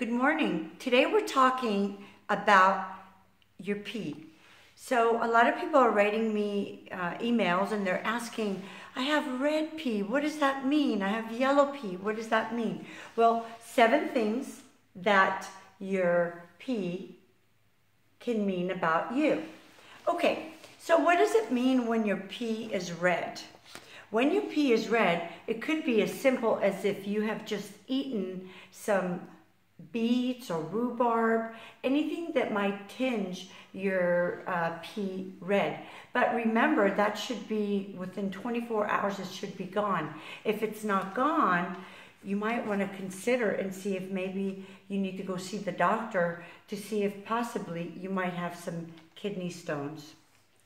Good morning. Today we're talking about your pee. So a lot of people are writing me uh, emails and they're asking, I have red pee. What does that mean? I have yellow pee. What does that mean? Well, seven things that your pee can mean about you. Okay, so what does it mean when your pee is red? When your pee is red, it could be as simple as if you have just eaten some beets or rhubarb, anything that might tinge your uh, pee red. But remember, that should be within 24 hours, it should be gone. If it's not gone, you might want to consider and see if maybe you need to go see the doctor to see if possibly you might have some kidney stones.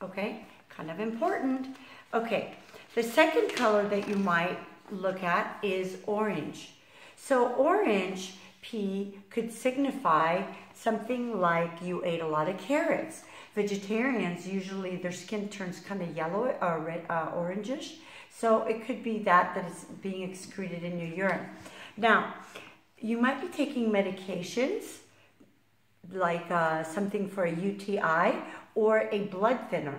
Okay, kind of important. Okay, the second color that you might look at is orange. So orange pee could signify something like you ate a lot of carrots. Vegetarians, usually their skin turns kind of yellow or red, uh, orangish. So it could be that that is being excreted in your urine. Now, you might be taking medications like uh, something for a UTI or a blood thinner.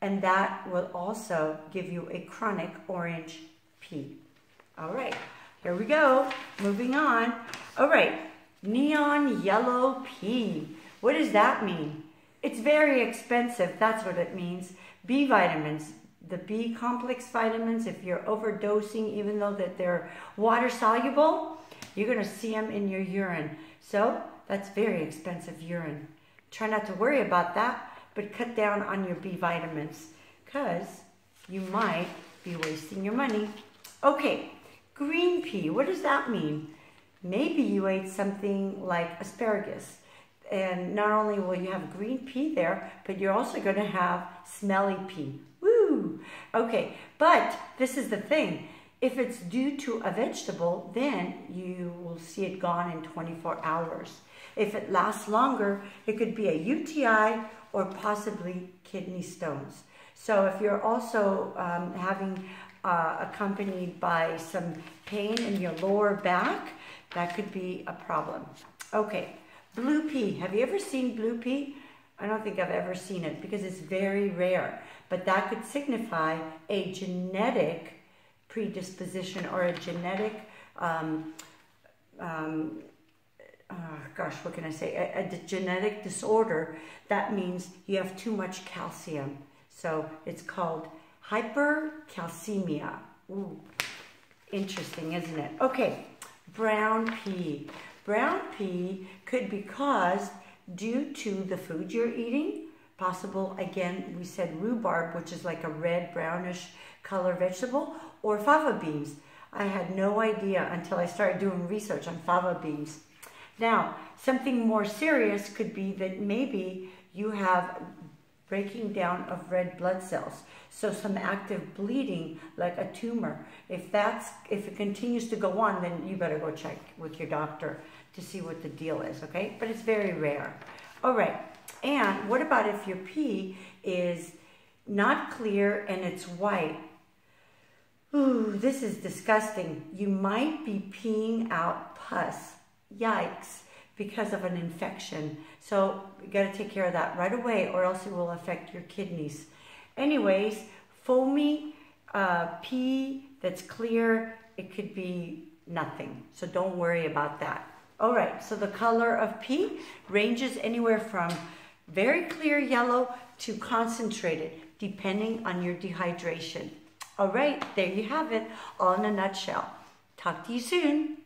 And that will also give you a chronic orange pee. All right, here we go. Moving on. All right, neon yellow pee. What does that mean? It's very expensive. That's what it means. B vitamins, the B complex vitamins, if you're overdosing, even though that they're water soluble, you're going to see them in your urine. So that's very expensive urine. Try not to worry about that, but cut down on your B vitamins because you might be wasting your money. Okay, green pee, what does that mean? Maybe you ate something like asparagus. And not only will you have green pee there, but you're also going to have smelly pee. Woo! Okay, but this is the thing. If it's due to a vegetable, then you will see it gone in 24 hours. If it lasts longer, it could be a UTI or possibly kidney stones. So if you're also um, having uh, accompanied by some pain in your lower back, that could be a problem. Okay, blue pee. Have you ever seen blue pee? I don't think I've ever seen it because it's very rare. But that could signify a genetic predisposition or a genetic, um, um, uh, gosh, what can I say? A, a genetic disorder. That means you have too much calcium. So it's called hypercalcemia. Ooh, interesting, isn't it? Okay, brown pee. Brown pee could be caused due to the food you're eating. Possible, again, we said rhubarb, which is like a red brownish color vegetable, or fava beans. I had no idea until I started doing research on fava beans. Now, something more serious could be that maybe you have breaking down of red blood cells. So some active bleeding, like a tumor. If that's if it continues to go on, then you better go check with your doctor to see what the deal is, okay? But it's very rare. All right. And what about if your pee is not clear and it's white? Ooh, this is disgusting. You might be peeing out pus. Yikes because of an infection. So you got to take care of that right away or else it will affect your kidneys. Anyways, foamy uh, pee that's clear, it could be nothing. So don't worry about that. All right, so the color of pee ranges anywhere from very clear yellow to concentrated, depending on your dehydration. All right, there you have it, all in a nutshell. Talk to you soon.